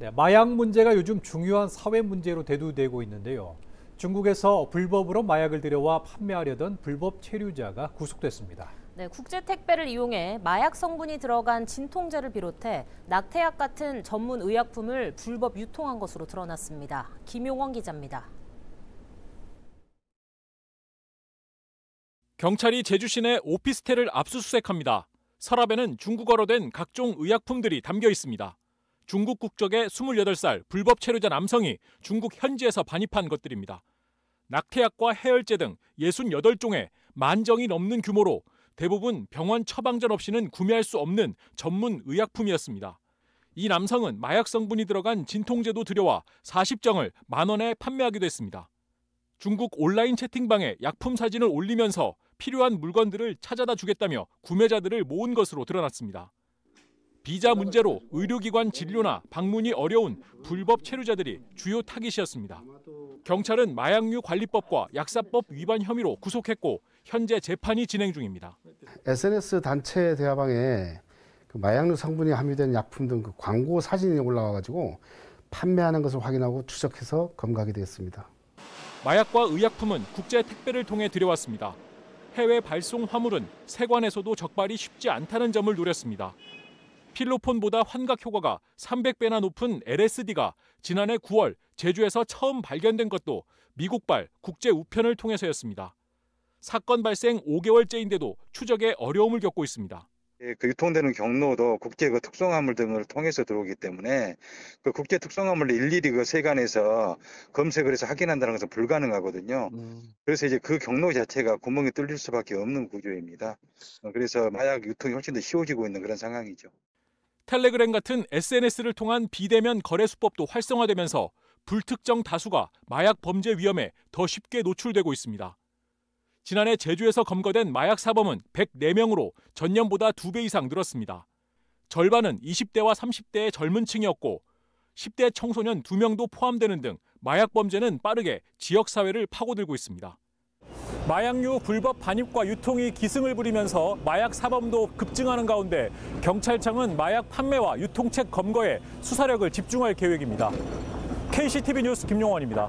네, 마약 문제가 요즘 중요한 사회 문제로 대두되고 있는데요. 중국에서 불법으로 마약을 들여와 판매하려던 불법 체류자가 구속됐습니다. 네, 국제 택배를 이용해 마약 성분이 들어간 진통제를 비롯해 낙태약 같은 전문 의약품을 불법 유통한 것으로 드러났습니다. 김용원 기자입니다. 경찰이 제주 시내 오피스텔을 압수수색합니다. 서랍에는 중국어로 된 각종 의약품들이 담겨 있습니다. 중국 국적의 28살 불법 체류자 남성이 중국 현지에서 반입한 것들입니다. 낙태약과 해열제 등 68종의 만정이 넘는 규모로 대부분 병원 처방전 없이는 구매할 수 없는 전문 의약품이었습니다. 이 남성은 마약 성분이 들어간 진통제도 들여와 40정을 만 원에 판매하기도 했습니다. 중국 온라인 채팅방에 약품 사진을 올리면서 필요한 물건들을 찾아다 주겠다며 구매자들을 모은 것으로 드러났습니다. 비자 문제로 의료기관 진료나 방문이 어려운 불법 체류자들이 주요 타깃이었습니다. 경찰은 마약류 관리법과 약사법 위반 혐의로 구속했고 현재 재판이 진행 중입니다. SNS 단체 대화방에 그 마약류 성분이 함유된 약품 등 그 광고 사진이 올라와가지고 판매하는 것을 확인하고 추적해서 검거하게 되었습니다. 마약과 의약품은 국제 택배를 통해 들여왔습니다. 해외 발송 화물은 세관에서도 적발이 쉽지 않다는 점을 노렸습니다. 필로폰보다 환각 효과가 300배나 높은 LSD가 지난해 9월 제주에서 처음 발견된 것도 미국발 국제 우편을 통해서였습니다. 사건 발생 5개월째인데도 추적에 어려움을 겪고 있습니다. 예, 그 유통되는 경로도 국제 그 특성화물 등을 통해서 들어오기 때문에 그 국제 특성화물을 일일이 그 세관에서 검색을 해서 확인한다는 것은 불가능하거든요. 음. 그래서 이제 그 경로 자체가 구멍이 뚫릴 수밖에 없는 구조입니다. 어, 그래서 마약 유통이 훨씬 더 쉬워지고 있는 그런 상황이죠. 텔레그램 같은 SNS를 통한 비대면 거래 수법도 활성화되면서 불특정 다수가 마약 범죄 위험에 더 쉽게 노출되고 있습니다. 지난해 제주에서 검거된 마약 사범은 104명으로 전년보다 2배 이상 늘었습니다. 절반은 20대와 30대의 젊은 층이었고 10대 청소년 2명도 포함되는 등 마약 범죄는 빠르게 지역 사회를 파고들고 있습니다. 마약류 불법 반입과 유통이 기승을 부리면서 마약 사범도 급증하는 가운데 경찰청은 마약 판매와 유통책 검거에 수사력을 집중할 계획입니다. KCTV 뉴스 김용원입니다.